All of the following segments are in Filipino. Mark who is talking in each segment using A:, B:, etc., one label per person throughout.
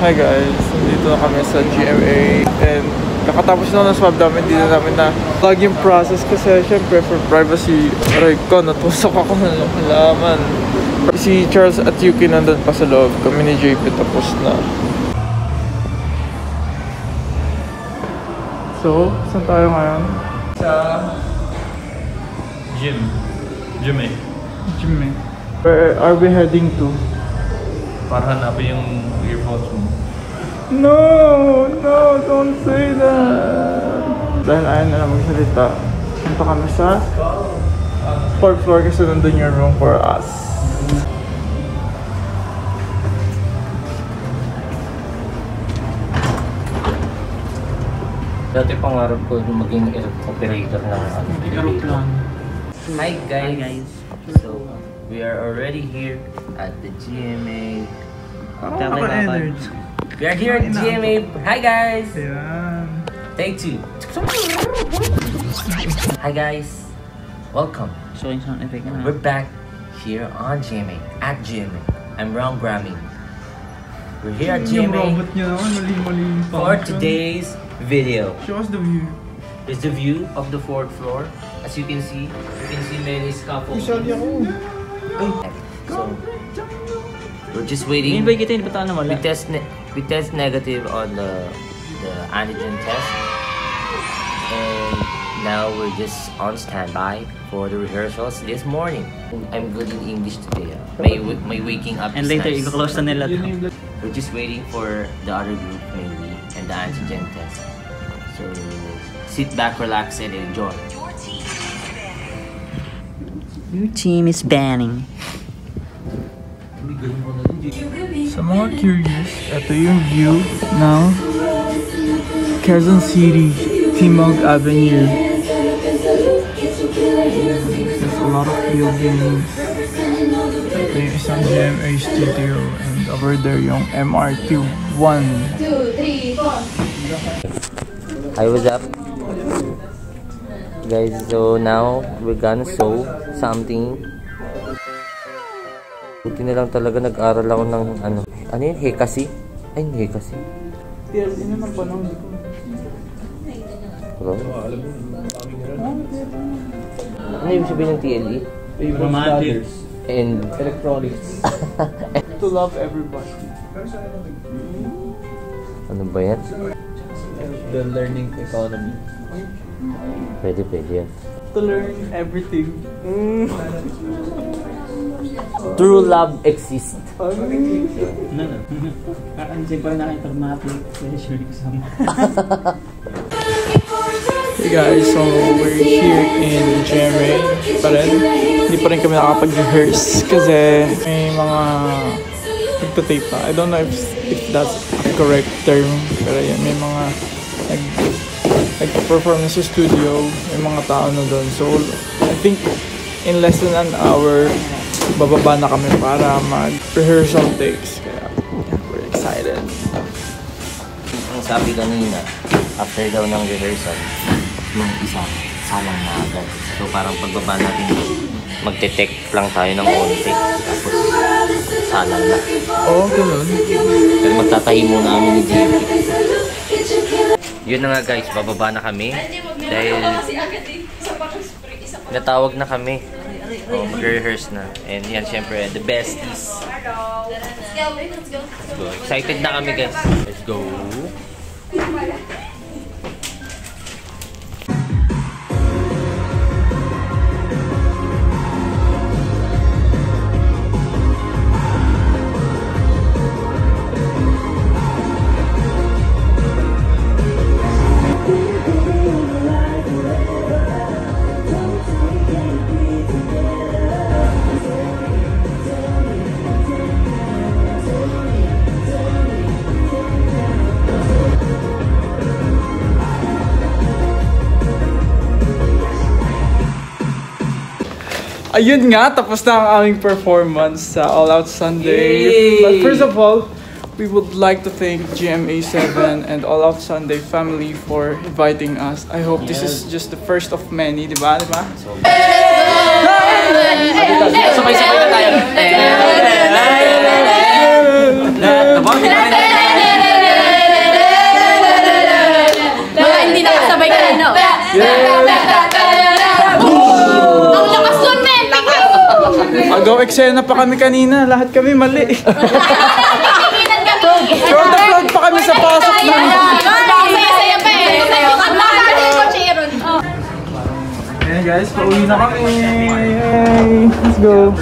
A: Hi guys, nandito na kami sa GMA and kakatapos na ng swab namin, na namin na vlog yung process kasi syempre for privacy, aray ko, natusok ako ng halaman. Si Charles at Yuki nandun pa sa loob, kami ni JP tapos na. So, saan tayo ngayon? Sa
B: Gym. Gym eh.
A: GMA. Where are we heading to?
B: Para hanapin yung earphones mo.
A: No! No! Don't say that! Dahil ayaw na lang magsalita. Punta kami sa fourth floor kasi nandun yung room for us.
C: Dati pangarap ko yung maging operator ng ano, elevator. Hi guys. So, we are already here at the GMA.
A: Parang naka-energy.
C: We are here at GMA. Hi guys.
A: Ayan.
C: Take two. Hi guys. Welcome.
D: So, yung sound.
C: We're back here on GMA at GMA. I'm Ron Grammy. We're here at
A: Yung
C: GMA
A: robot niya naman, mali-mali yung
C: for today's video.
A: Show us the view.
C: This is the view of the fourth floor. As you can see, you can see many scaffolds.
A: Isali ako.
C: So, we're just waiting.
D: ba kita yung bataan na wala?
C: We test ne- we test negative on the the antigen test, and now we're just on standby for the rehearsals this morning. I'm good in English today. My my waking up
D: And
C: is
D: later,
C: nice.
D: i-close na nila to.
C: We're just waiting for the other group maybe and the antigen test. So sit back, relax, and enjoy.
D: Your team is banning.
A: Sa mga curious, ito yung view ng Quezon City, Timog Avenue. There's a lot of buildings. Ito yung isang GMA studio and over there yung MRT 1.
C: Hi, what's up? Guys, so now we're gonna show something. Buti na lang talaga nag-aral ako ng ano. Ano yun? Hekasi? Ay, hindi Hekasi.
A: TLE naman pa nung
C: Bro? Ano yung sabihin ng TLE?
D: Romantic.
C: And
A: electronics. to love everybody.
C: ano ba yan?
A: The learning economy.
C: Pwede, pwede yan.
A: To learn everything.
C: True love exists.
D: No, no. Kakansig ko na kayo pragmatic. Pleasure exam.
A: Hey guys, so we're here in GMA pa rin. Hindi pa rin kami nakapag-rehearse kasi may mga nagtatape pa. I don't know if, if that's a correct term, pero yan, may mga nag, nag-perform na sa studio, may mga tao na doon. So, I think in less than an hour, bababa na kami para mag-rehearsal takes. Kaya, yeah, we're excited.
C: Ang sabi kanina, after daw ng rehearsal, yung isa, salang na agad. So parang pagbaba natin, magte-tech lang tayo ng konti. Tapos, salang na.
A: Oo, oh, ganun.
C: Pero magtatahi muna kami ni JP. Yun na nga guys, bababa na kami. Dahil natawag na kami. Oh, mag-rehearse na. And yan, syempre, the besties.
E: Let's go, babe. Let's go.
C: Let's go. Excited na kami guys. Let's go.
A: ayun nga, tapos na ang aming performance sa All Out Sunday.
C: Yay!
A: But first of all, we would like to thank GMA7 and All Out Sunday family for inviting us. I hope yes. this is just the first of many, di ba? Di ba?
C: So, Sabay-sabay na tayo. Nabawi ka Yeah!
A: Nag-go eksena pa kami kanina. Lahat kami mali.
E: Tinginan kami.
A: Throw the flag pa kami sa pasok namin.
E: Saya-saya pa eh. Ang lahat ng kotse Aaron.
A: Ayan guys, pauwi na kami. Yay! Let's go.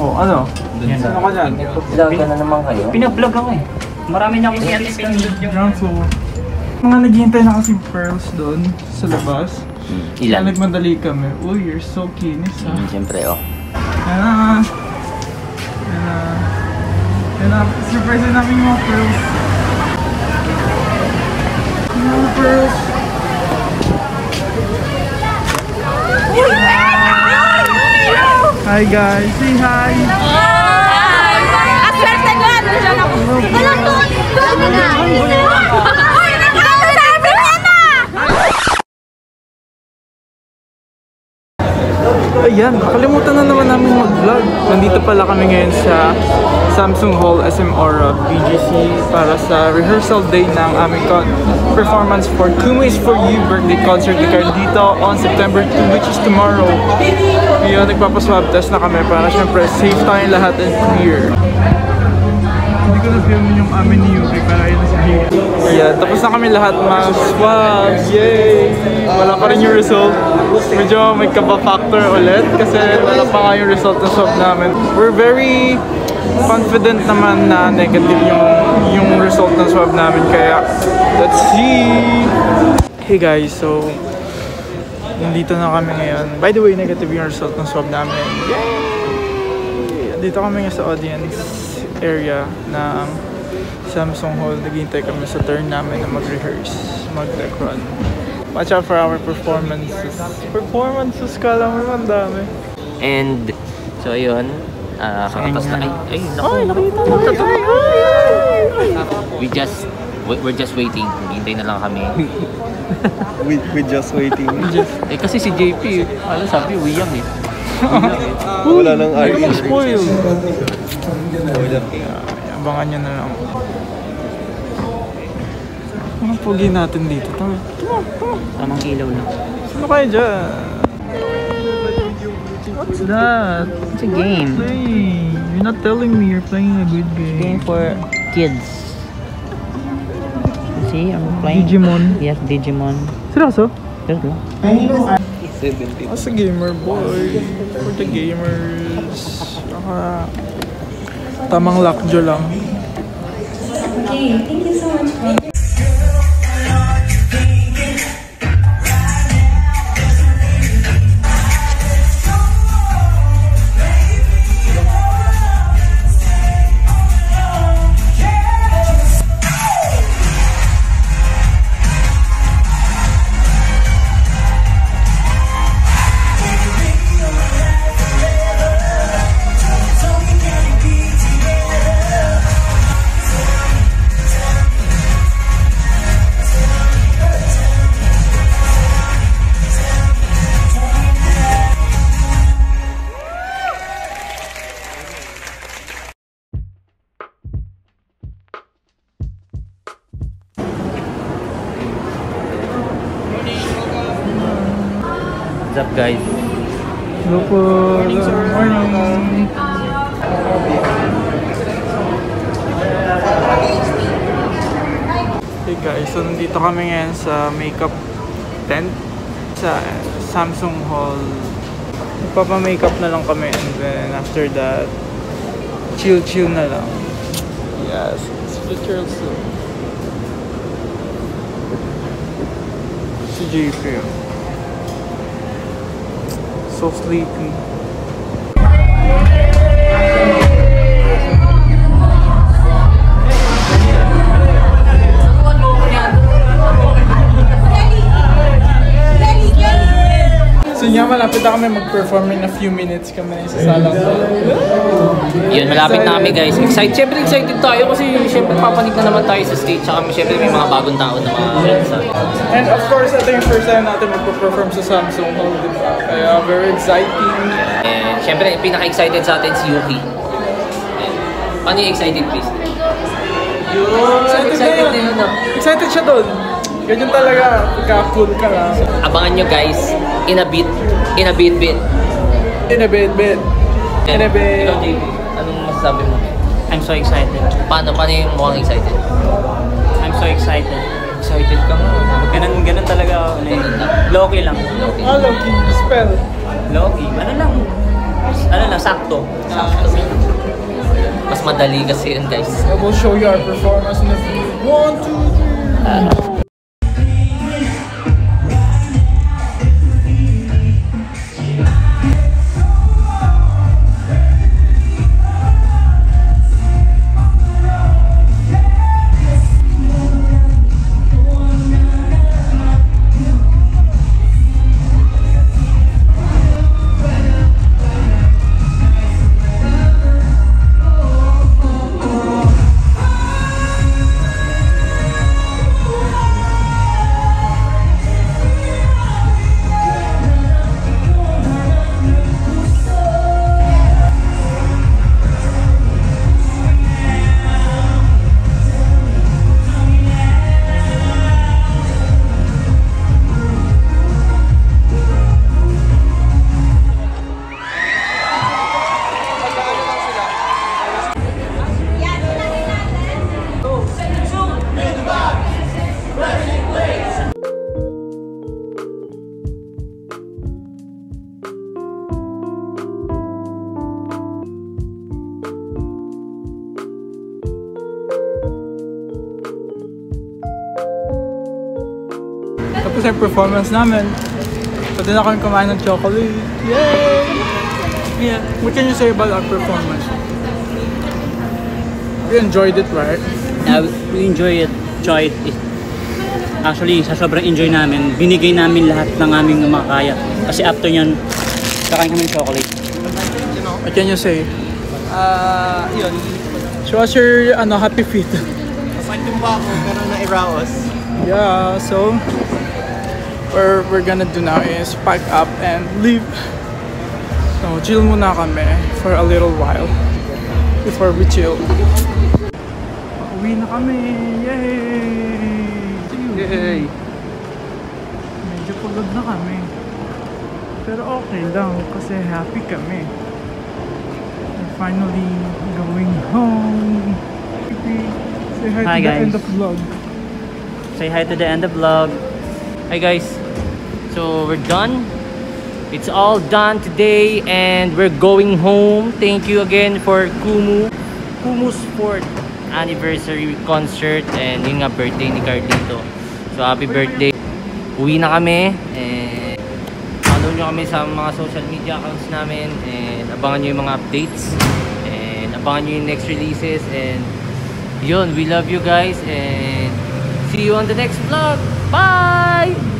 A: Oh, ano? Ano ka dyan?
C: Vlog ka na naman kayo.
D: Pinablog ako eh. Marami na akong
A: floor. Mga naghihintay na kasi pearls doon sa labas. Kaya
C: Ilan?
A: nagmadali kami. Uy, you're so kinis ha.
C: Hmm, Siyempre, oh.
A: Ayan na. Ayan na. Ayan na. Surprise na namin yung mga pearls. Mga pearls. Hi guys, say hi.
E: Aswerte ko. Nandiyan ako. Walang doon. Doon ka
A: Ayan, nakalimutan na naman namin mag-vlog. Nandito pala kami ngayon sa Samsung Hall SM Aura BGC para sa rehearsal day ng aming performance for Kuma is for You birthday concert ni Carlito on September 2 which is tomorrow. Kaya nagpapaswab test na kami para syempre safe tayong lahat and clear. Hindi ko na-film yung amin ni Yuki na si Yuki. Ayan, tapos na kami lahat mag-swab. Yay! Wala pa rin yung result. Medyo may kaba factor ulit kasi wala pa nga yung result ng swab namin. We're very confident naman na negative yung yung result ng swab namin kaya let's see! Hey guys, so nandito na kami ngayon. By the way, negative yung result ng swab namin. Yay! Dito kami ngayon sa audience area ng Samsung Hall. Naghihintay kami sa turn namin na mag-rehearse, mag-run. Watch out for our performances. Performances, kala mo naman dami.
C: And, so ayun. ah kakapos na. Ay, ay, naku.
A: Ay, nakita mo. Ay, ay, ay, ay.
C: We just, we- we're just waiting. Hintay na lang kami.
F: We, we just waiting.
C: eh, kasi si JP, ano sabi, uyang eh.
F: Wala nang
A: ice.
F: Wala
A: spoil. Yeah, abangan nyo na lang. Ano pogi natin dito? Tama. Tama.
D: Tamang ilaw lang.
A: Sino kayo dyan? What's that?
D: It's a game.
A: You're not telling me you're playing a good game.
D: Game for kids. See, I'm playing.
A: Digimon.
D: Yes, Digimon.
A: Seryoso?
D: Seryoso. 17.
A: As a gamer boy, for the gamers, uh, tamang lakjo lang.
C: Okay, thank you so much. Guys?
A: Hello po. Morning, sir. Morning. Hey guys, so nandito kami ngayon sa makeup tent sa Samsung Hall. Magpapa-makeup na lang kami and then after that, chill-chill na lang. Yes, it's literal soon. Si JP. So sleepy. Malapit na kami mag-perform in a few minutes kami sa salang ko.
C: Yun, malapit na kami guys. Excited, syempre excited tayo kasi syempre papanik na naman tayo sa stage. Tsaka syempre may mga bagong tao na mga.
A: And of course, ito yung first time natin mag-perform sa Samsung Hall, di ba? Kaya very exciting.
C: And syempre, pinaka-excited sa atin si Yuki. Paano yung excited please?
A: Excited,
C: Excited
A: yun.
C: yun, no?
A: Excited siya doon. Ganyan talaga, pagka-cool ka lang.
C: Abangan nyo guys, in a bit, in a bit bit.
A: In a bit, bit. Enebe.
C: Ikaw, JP, anong masasabi mo?
D: I'm so excited.
C: Paano, paano yung mukhang excited?
D: I'm so excited.
C: Excited ka mo.
D: Ganun, ganun talaga ako.
C: Ganun lang.
D: Low-key lang.
C: Okay.
A: Ah, Loki. Spell.
D: Low-key. Ano lang. Ano lang, sakto.
C: Mas madali kasi yun, guys.
A: I will show you our performance in a few. One, two, three. Tapos yung performance namin. Pwede na kami kumain ng chocolate. Yay! Yeah. What can you say about our performance? We enjoyed it, right?
D: Uh, we enjoy it. Enjoy it. Actually, sa sobrang enjoy namin, binigay namin lahat ng aming makakaya. Kasi after nyan, kakain kami ng chocolate.
A: What can you say?
F: Ah, yun.
A: Show us your ano, happy feet.
F: Pa ako, pero na-iraos.
A: yeah, so what we're gonna do now is pack up and leave. So chill muna kami for a little while before we chill. Uwi na kami! Yay!
F: Yay!
A: Medyo pagod na kami. Pero okay lang kasi happy kami. We're finally going home. Say hi,
D: Hi,
A: to the
D: guys.
A: end of vlog.
D: Say hi to the end of vlog.
C: Hi guys, so we're done. It's all done today and we're going home. Thank you again for Kumu. Kumu's 4th anniversary concert and yun nga birthday ni Carlito. So happy birthday. Uwi na kami and follow nyo kami sa mga social media accounts namin and abangan nyo yung mga updates and abangan nyo yung next releases and yun, we love you guys and see you on the next vlog. Bye!